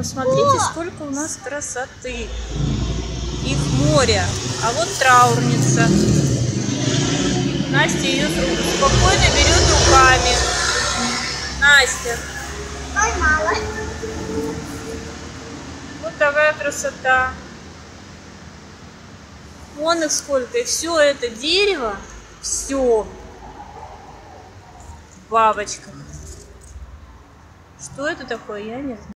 Посмотрите, сколько у нас красоты. Их море. А вот траурница. Настя ее спокойно берет руками. Настя. Поймала. Вот такая красота. Вон их сколько. И все это дерево, все в бабочках. Что это такое, я не знаю.